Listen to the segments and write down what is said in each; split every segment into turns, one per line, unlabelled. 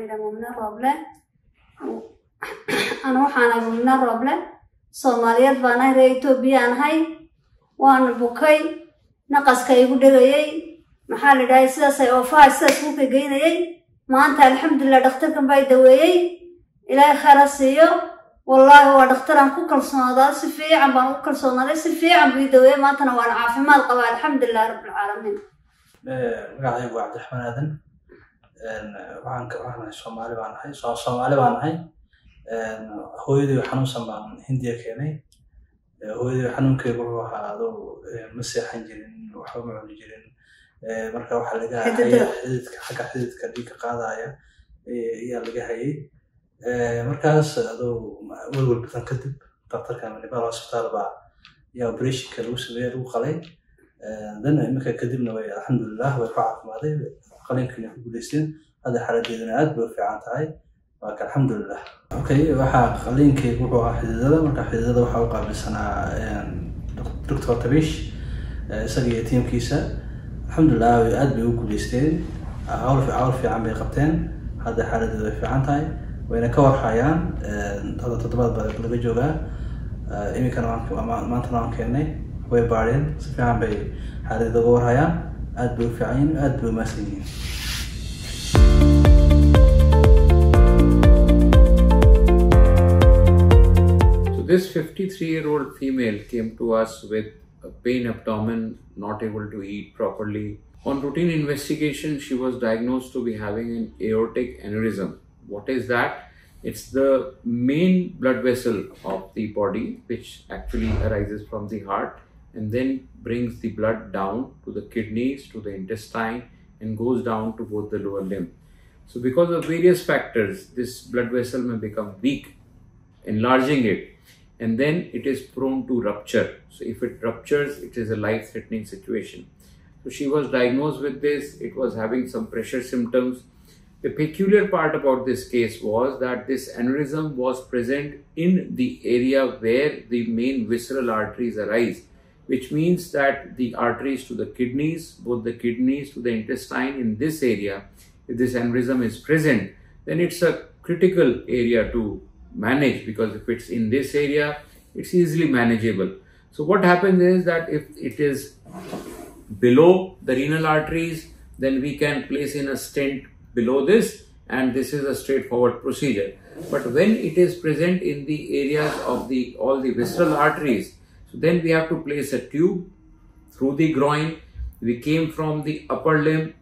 anidhamumne rooble anu waxaana mumne rooble soomaaliyeed baan ahay ree etoobiyaan ahay. Waana bukay naqaska igu dhegayay. Maxaa la idhahay sidaasay oofaha sidaas ku kegeynayay maanta alxamdulilah dhakhtarkan baa daweeyey. Ilaahay khara siiyo. Wallaahi waa dhakhtaraan ku kalsoonaadaa si fiican baan ugu kalsoonaaday si fiican buu daweeyey. Maantana waan caafimaad qabaa alxamdulillah rabbilcaalamiin
eh, magacaygu cabdiraxmaan aadan waxaan ka waxnahay soomaali baan nahay soomaali baan nahay hooyadii xanuunsan baan hindiya keenay. Hooyadii xanuunkeygu wuxuu ahaa adoo ma seexan jirin waxba ma cuni jirin. Marka waxaa laga haya xididka xagga xididka dhiigga qaadaya ayaa laga hayay. Markaas adoo welwel badan kadib daktarka manibal hospital baa ayaa operationka lagu sameeyey lagu qalay. Dan iminka kadibna way alxamdulilah way ku caafimaaday qalinkana ku guuleysteen hadda xaaladeedana aad bay u fiican tahay. Waaka alxamdulilah okay waxaa qaliinkeygu wuxuu ahaa xididada marka xididada waxaa u qaabilsanaa doctor tabish isaga iyo tiimkiisa alxamdulilah aad bay u guuleysteen. Hawl hawl fiican bay qabteen. Hadda xaaladeedu way fiican tahay. Wayna ka warhayaan hadda toddobaad baa laga joogaa. Iminkana maantana waan keennay way baadheen. Si fiican bay xaaladeeda uga warhayaan bay u maasan yihiin
So this 53 year old female came to us with a pain abdomen, not able to eat properly. On routine investigation, she was diagnosed to be having an aortic aneurysm. What is that? It's the main blood vessel of the body, which actually arises from the heart and then brings the blood down to the kidneys, to the intestine, and goes down to both the lower limb. So, because of various factors, this blood vessel may become weak, enlarging it, and then it is prone to rupture. So, if it ruptures, it is a life threatening situation. So, she was diagnosed with this, it was having some pressure symptoms. The peculiar part about this case was that this aneurysm was present in the area where the main visceral arteries arise, which means that the arteries to the kidneys, both the kidneys to the intestine in this area, if this aneurysm is present, then it's a critical area to manage because if it's in this area, it's easily manageable. So, what happens is that if it is below the renal arteries, then we can place in a stent below this and this is a straightforward procedure. But when it is present in the areas of the all the visceral arteries, so then we have to place a tube through the groin. We came from the upper limb,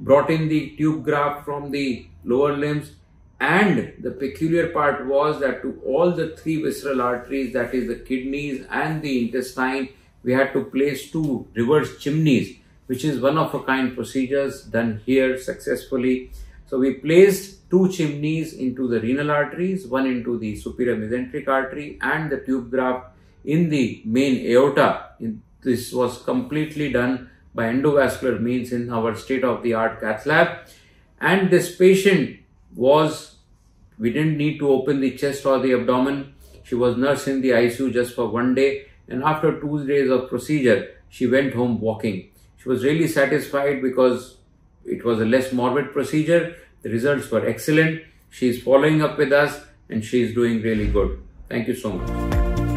brought in the tube graft from the lower limbs, and the peculiar part was that to all the three visceral arteries, that is the kidneys and the intestine, we had to place two reverse chimneys, which is one of a kind procedures done here successfully. So we placed two chimneys into the renal arteries, one into the superior mesenteric artery and the tube graft in the main aorta. This was completely done by endovascular means in our state of the art cath lab. And this patient was, we didn't need to open the chest or the abdomen. She was nursed in the ICU just for one day. And after two days of procedure, she went home walking. She was really satisfied because it was a less morbid procedure. The results were excellent. She is following up with us and she is doing really good. Thank you so much.